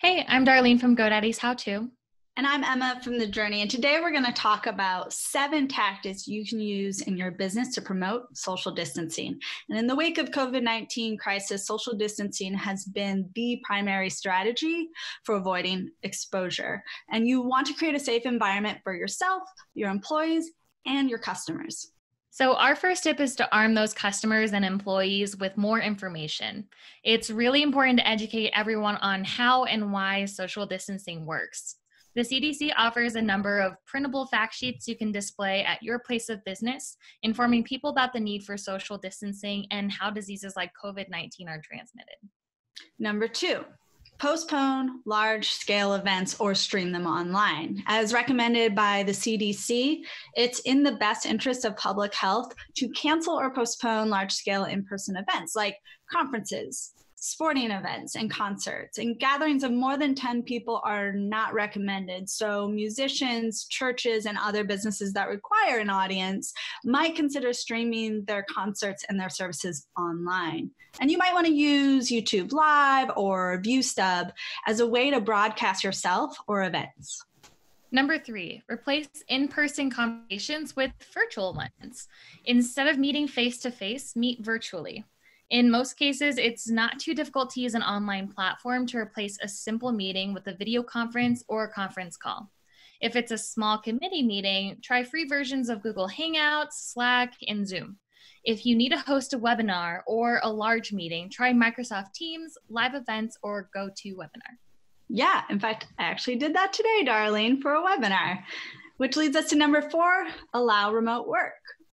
Hey, I'm Darlene from GoDaddy's How To. And I'm Emma from The Journey. And today we're going to talk about seven tactics you can use in your business to promote social distancing. And in the wake of COVID 19 crisis, social distancing has been the primary strategy for avoiding exposure. And you want to create a safe environment for yourself, your employees, and your customers. So, our first tip is to arm those customers and employees with more information. It's really important to educate everyone on how and why social distancing works. The CDC offers a number of printable fact sheets you can display at your place of business, informing people about the need for social distancing and how diseases like COVID 19 are transmitted. Number two, postpone large scale events or stream them online. As recommended by the CDC, it's in the best interest of public health to cancel or postpone large scale in person events like conferences, sporting events and concerts and gatherings of more than 10 people are not recommended so musicians churches and other businesses that require an audience might consider streaming their concerts and their services online and you might want to use youtube live or viewstub as a way to broadcast yourself or events Number three, replace in person conversations with virtual ones. Instead of meeting face to face, meet virtually. In most cases, it's not too difficult to use an online platform to replace a simple meeting with a video conference or a conference call. If it's a small committee meeting, try free versions of Google Hangouts, Slack, and Zoom. If you need to host a webinar or a large meeting, try Microsoft Teams, live events, or GoToWebinar. Yeah, in fact, I actually did that today, Darlene, for a webinar, which leads us to number four allow remote work.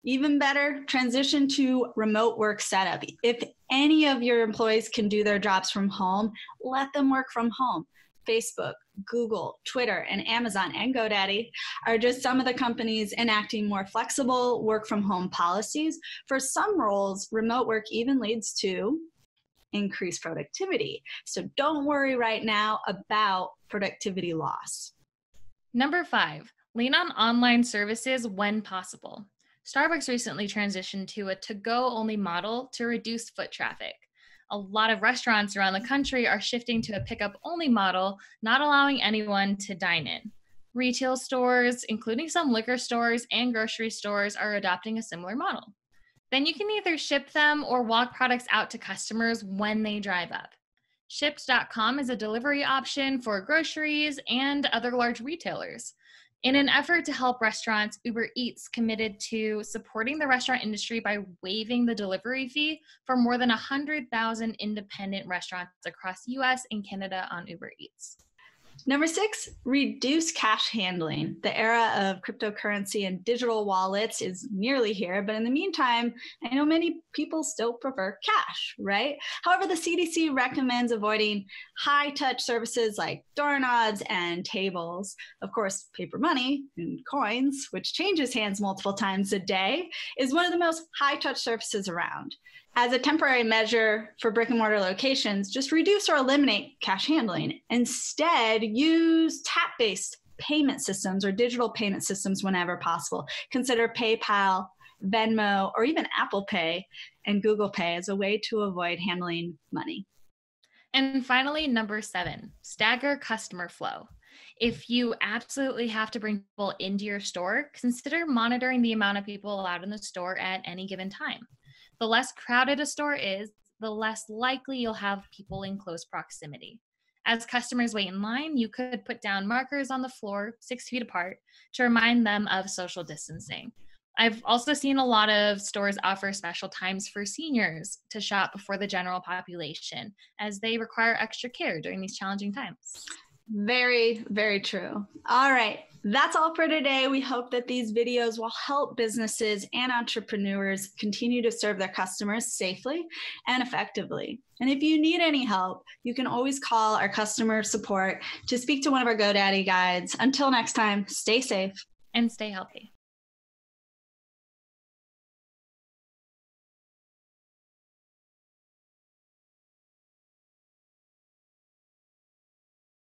Even better, transition to remote work setup. If any of your employees can do their jobs from home, let them work from home. Facebook, Google, Twitter, and Amazon and GoDaddy are just some of the companies enacting more flexible work from home policies. For some roles, remote work even leads to increased productivity. So don't worry right now about productivity loss. Number five, lean on online services when possible. Starbucks recently transitioned to a to go only model to reduce foot traffic. A lot of restaurants around the country are shifting to a pickup only model, not allowing anyone to dine in. Retail stores, including some liquor stores and grocery stores, are adopting a similar model. Then you can either ship them or walk products out to customers when they drive up. Shipt.com is a delivery option for groceries and other large retailers. In an effort to help restaurants, Uber Eats committed to supporting the restaurant industry by waiving the delivery fee for more than 100,000 independent restaurants across the US and Canada on Uber Eats. Number six, reduce cash handling. The era of cryptocurrency and digital wallets is nearly here, but in the meantime, I know many people still prefer cash, right? However, the CDC recommends avoiding high touch services like doorknobs and tables. Of course, paper money and coins, which changes hands multiple times a day, is one of the most high touch surfaces around as a temporary measure for brick and mortar locations, just reduce or eliminate cash handling. Instead, use tap based payment systems or digital payment systems whenever possible. Consider PayPal, Venmo, or even Apple Pay and Google Pay as a way to avoid handling money. And finally, number seven, stagger customer flow. If you absolutely have to bring people into your store, consider monitoring the amount of people allowed in the store at any given time. The less crowded a store is, the less likely you'll have people in close proximity. As customers wait in line, you could put down markers on the floor six feet apart to remind them of social distancing. I've also seen a lot of stores offer special times for seniors to shop before the general population as they require extra care during these challenging times. Very, very true. All right. That's all for today. We hope that these videos will help businesses and entrepreneurs continue to serve their customers safely and effectively. And if you need any help, you can always call our customer support to speak to one of our GoDaddy guides. Until next time, stay safe and stay healthy.